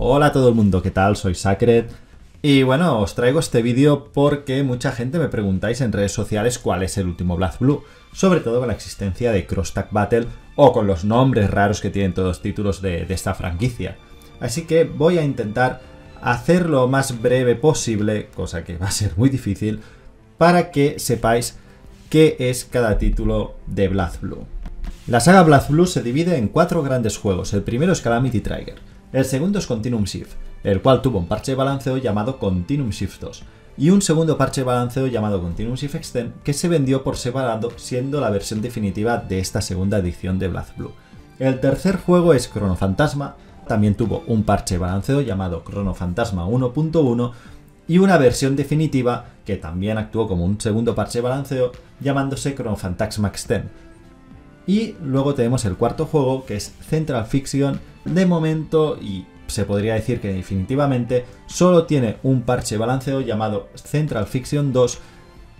Hola a todo el mundo, ¿qué tal? Soy Sacred. Y bueno, os traigo este vídeo porque mucha gente me preguntáis en redes sociales cuál es el último Blue, sobre todo con la existencia de Cross Tag Battle o con los nombres raros que tienen todos los títulos de, esta franquicia. Así que voy a intentar hacer lo más breve posible, cosa que va a ser muy difícil, para que sepáis qué es cada título de Blue. La saga Blue se divide en cuatro grandes juegos. El primero es Calamity Trigger, el segundo es Continuum Shift, el cual tuvo un parche de balanceo llamado Continuum Shift 2, y un segundo parche de balanceo llamado Continuum Shift Extend que se vendió por separado siendo la versión definitiva de esta segunda edición de Blue. El tercer juego es Chrono Fantasma, también tuvo un parche de balanceo llamado Chrono Fantasma 1.1 y una versión definitiva que también actuó como un segundo parche de balanceo llamándose Chrono Fantasma Extend. Y luego tenemos el cuarto juego que es Central Fiction, de momento y se podría decir que definitivamente solo tiene un parche de balanceo llamado Central Fiction 2,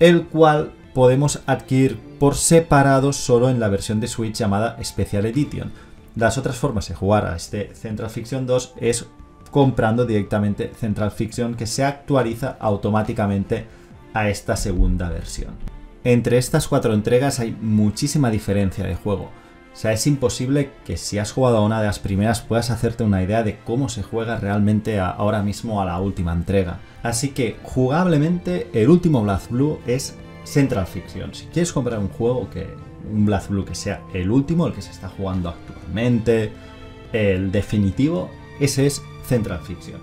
el cual podemos adquirir por separado solo en la versión de Switch llamada Special Edition. Las otras formas de jugar a este Central Fiction 2 es comprando directamente Central Fiction que se actualiza automáticamente a esta segunda versión. Entre estas cuatro entregas hay muchísima diferencia de juego. O sea, es imposible que si has jugado a una de las primeras puedas hacerte una idea de cómo se juega realmente ahora mismo a la última entrega. Así que jugablemente el último Blast Blue es Central Fiction. Si quieres comprar un juego que un Blast Blue que sea el último, el que se está jugando actualmente, el definitivo, ese es Central Fiction.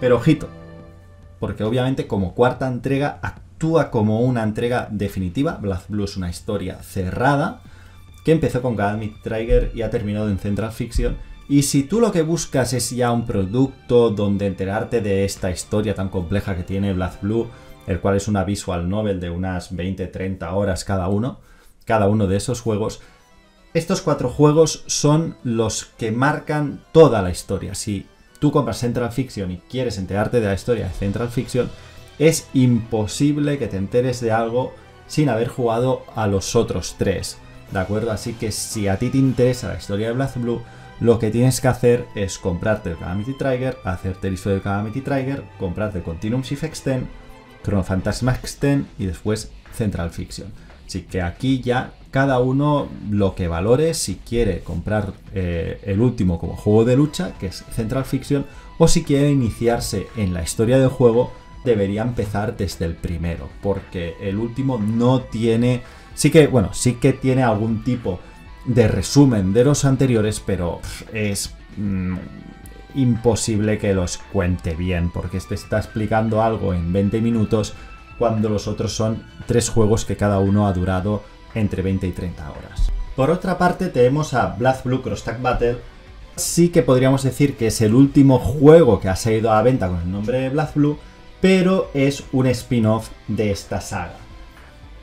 Pero ojito, porque obviamente como cuarta entrega actúa como una entrega definitiva. Blast Blue es una historia cerrada que empezó con Calamity Trigger y ha terminado en Central Fiction. Y si tú lo que buscas es ya un producto donde enterarte de esta historia tan compleja que tiene Blast Blue, el cual es una visual novel de unas 20-30 horas cada uno, cada uno de esos juegos, estos cuatro juegos son los que marcan toda la historia. Si tú compras Central Fiction y quieres enterarte de la historia de Central Fiction, es imposible que te enteres de algo sin haber jugado a los otros tres. ¿De acuerdo? Así que si a ti te interesa la historia de Black Blue, lo que tienes que hacer es comprarte el Calamity Trigger, hacerte el historia del Calamity Trigger, comprarte Continuum Shift Extend, Chrono Fantasma Extend y después Central Fiction. Así que aquí ya cada uno lo que valore si quiere comprar eh, el último como juego de lucha, que es Central Fiction, o si quiere iniciarse en la historia del juego, debería empezar desde el primero, porque el último no tiene, sí que, bueno, sí que tiene algún tipo de resumen de los anteriores, pero es mm, imposible que los cuente bien, porque este está explicando algo en 20 minutos cuando los otros son tres juegos que cada uno ha durado entre 20 y 30 horas. Por otra parte tenemos a Blood Blue Cross Tag Battle. Sí que podríamos decir que es el último juego que ha salido a la venta con el nombre de Blood Blue, pero es un spin-off de esta saga.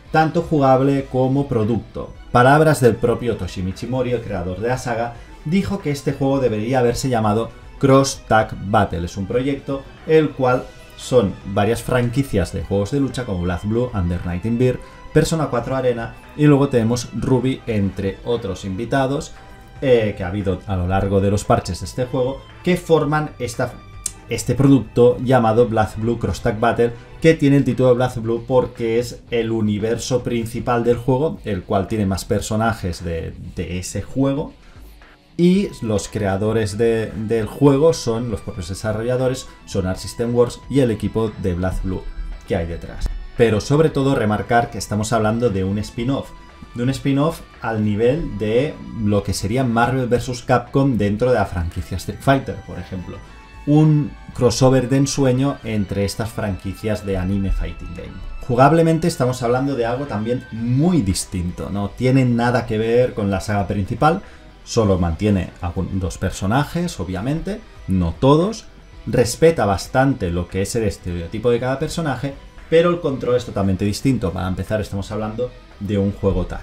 Tanto jugable como producto. Palabras del propio Toshimichi Mori, el creador de la saga, dijo que este juego debería haberse llamado Cross Tag Battle. Es un proyecto el cual son varias franquicias de juegos de lucha como Blood Blue, Under Night in Beer, Persona 4 Arena y luego tenemos Ruby entre otros invitados eh, que ha habido a lo largo de los parches de este juego que forman esta, este producto llamado Blood Blue Cross Tag Battle que tiene el título de Blood Blue porque es el universo principal del juego, el cual tiene más personajes de, ese juego y los creadores del juego son los propios desarrolladores, son Art System Works y el equipo de Blood Blue que hay detrás pero sobre todo remarcar que estamos hablando de un spin-off. De un spin-off al nivel de lo que sería Marvel vs. Capcom dentro de la franquicia Street Fighter, por ejemplo. Un crossover de ensueño entre estas franquicias de anime fighting game. Jugablemente estamos hablando de algo también muy distinto, no tiene nada que ver con la saga principal, solo mantiene a personajes, obviamente, no todos, respeta bastante lo que es el estereotipo de cada personaje, pero el control es totalmente distinto. Para empezar estamos hablando de un juego tag.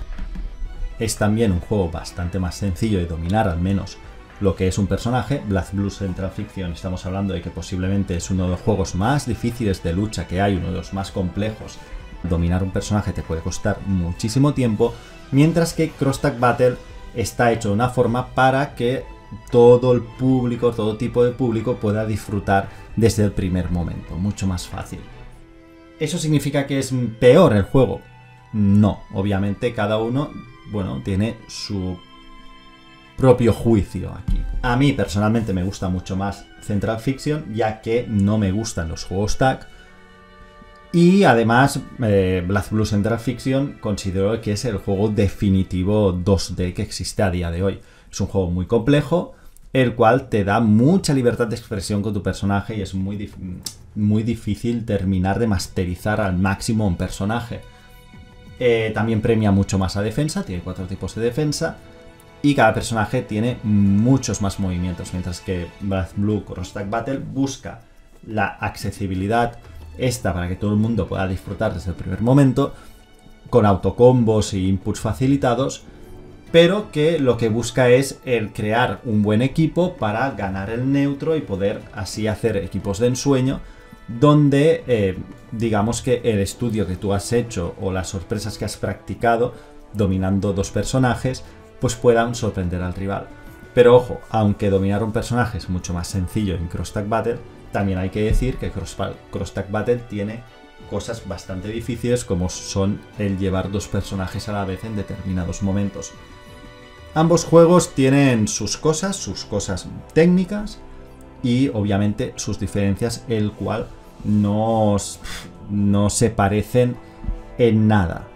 Es también un juego bastante más sencillo de dominar, al menos lo que es un personaje. Black Blue Central Fiction estamos hablando de que posiblemente es uno de los juegos más difíciles de lucha que hay, uno de los más complejos. Dominar un personaje te puede costar muchísimo tiempo, mientras que Cross Tag Battle está hecho de una forma para que todo el público, todo tipo de público pueda disfrutar desde el primer momento, mucho más fácil. ¿Eso significa que es peor el juego? No, obviamente cada uno, bueno, tiene su propio juicio aquí. A mí personalmente me gusta mucho más Central Fiction, ya que no me gustan los juegos tag. Y además, eh, Black Blue Central Fiction considero que es el juego definitivo 2D que existe a día de hoy. Es un juego muy complejo, el cual te da mucha libertad de expresión con tu personaje y es muy, muy difícil terminar de masterizar al máximo un personaje. Eh, también premia mucho más a defensa, tiene cuatro tipos de defensa y cada personaje tiene muchos más movimientos, mientras que Black Blue Tag Battle busca la accesibilidad esta para que todo el mundo pueda disfrutar desde el primer momento, con autocombos e inputs facilitados, pero que lo que busca es el crear un buen equipo para ganar el neutro y poder así hacer equipos de ensueño donde eh, digamos que el estudio que tú has hecho o las sorpresas que has practicado dominando dos personajes pues puedan sorprender al rival. Pero ojo, aunque dominar un personaje es mucho más sencillo en Cross Tag Battle, también hay que decir que Cross, Cross Tag Battle tiene cosas bastante difíciles como son el llevar dos personajes a la vez en determinados momentos. Ambos juegos tienen sus cosas, sus cosas técnicas y obviamente sus diferencias, el cual no, no se parecen en nada.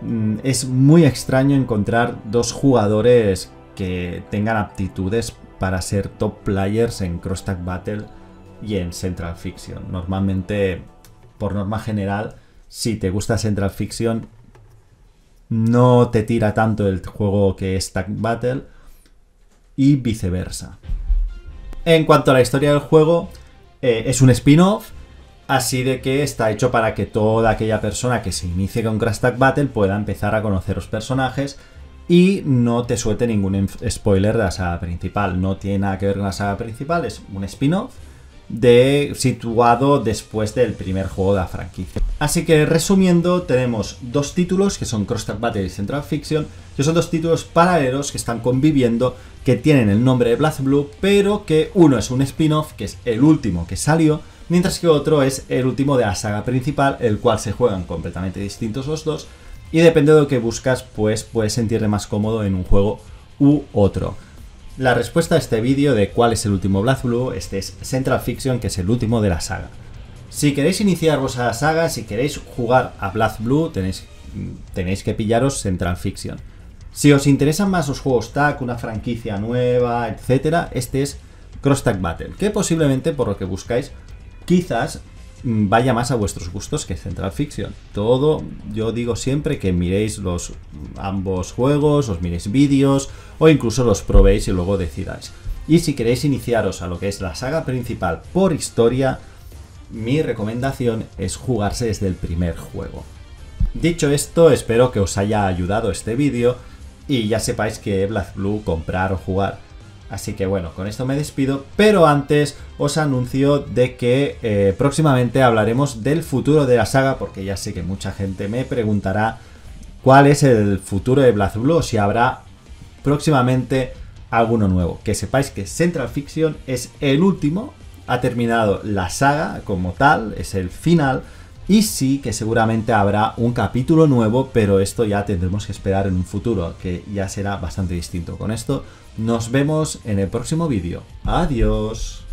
Mm, es muy extraño encontrar dos jugadores que tengan aptitudes para ser top players en Cross Tag Battle y en Central Fiction. Normalmente, por norma general, si te gusta Central Fiction, no te tira tanto el juego que es Tag Battle y viceversa. En cuanto a la historia del juego, eh, es un spin-off Así de que está hecho para que toda aquella persona que se inicie con Crash Tag Battle pueda empezar a conocer los personajes y no te suelte ningún spoiler de la saga principal. No tiene nada que ver con la saga principal, es un spin-off situado después del primer juego de la franquicia. Así que resumiendo, tenemos dos títulos que son Cross Tag Battle y Central Fiction, que son dos títulos paralelos que están conviviendo, que tienen el nombre de Black Blue, pero que uno es un spin-off, que es el último que salió, mientras que otro es el último de la saga principal, el cual se juegan completamente distintos los dos, y depende de lo que buscas, pues puedes sentirte más cómodo en un juego u otro. La respuesta a este vídeo de cuál es el último Black Blue, este es Central Fiction, que es el último de la saga. Si queréis iniciaros a la saga, si queréis jugar a Black Blue, tenéis, tenéis que pillaros Central Fiction. Si os interesan más los juegos TAC, una franquicia nueva, etc., este es Cross Tag Battle, que posiblemente por lo que buscáis quizás mm, vaya más a vuestros gustos que Central Fiction. Todo, yo digo siempre que miréis los ambos juegos, os miréis vídeos o incluso los probéis y luego decidáis. Y si queréis iniciaros a lo que es la saga principal por historia, mi recomendación es jugarse desde el primer juego. Dicho esto, espero que os haya ayudado este vídeo y ya sepáis que Black Blue comprar o jugar Así que bueno, con esto me despido, pero antes os anuncio de que eh, próximamente hablaremos del futuro de la saga, porque ya sé que mucha gente me preguntará cuál es el futuro de Black Blue, si habrá próximamente alguno nuevo. Que sepáis que Central Fiction es el último, ha terminado la saga como tal, es el final, y sí que seguramente habrá un capítulo nuevo, pero esto ya tendremos que esperar en un futuro, que ya será bastante distinto. Con esto nos vemos en el próximo vídeo. Adiós.